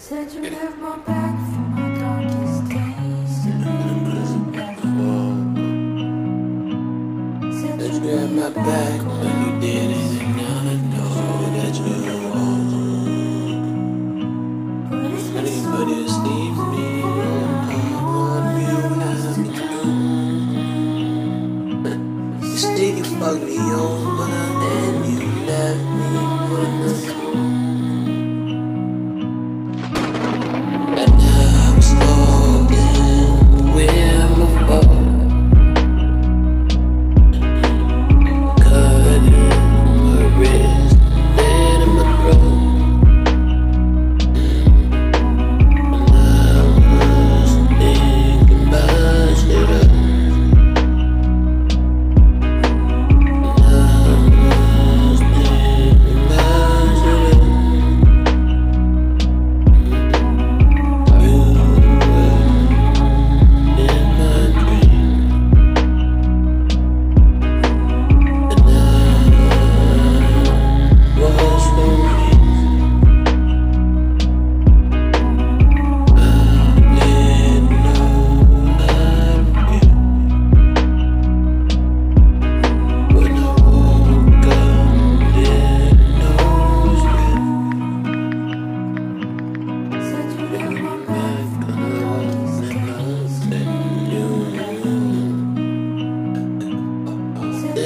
Said you have my back for my darkest days. Said you had my back when you did it, and now I know that you won't. but it's been so Anybody me, all you have to do. You still you fuck me over, and you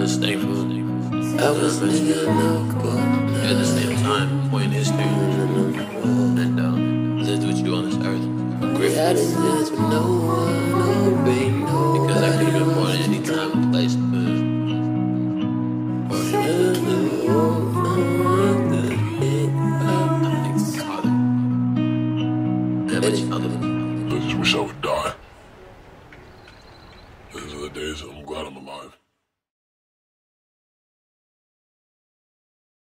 was thankful. I was thinking of At the same time, point history and um, lived with you do on this earth. I'm grateful because I could have been born at any time and place. This is yourself die. These are the days of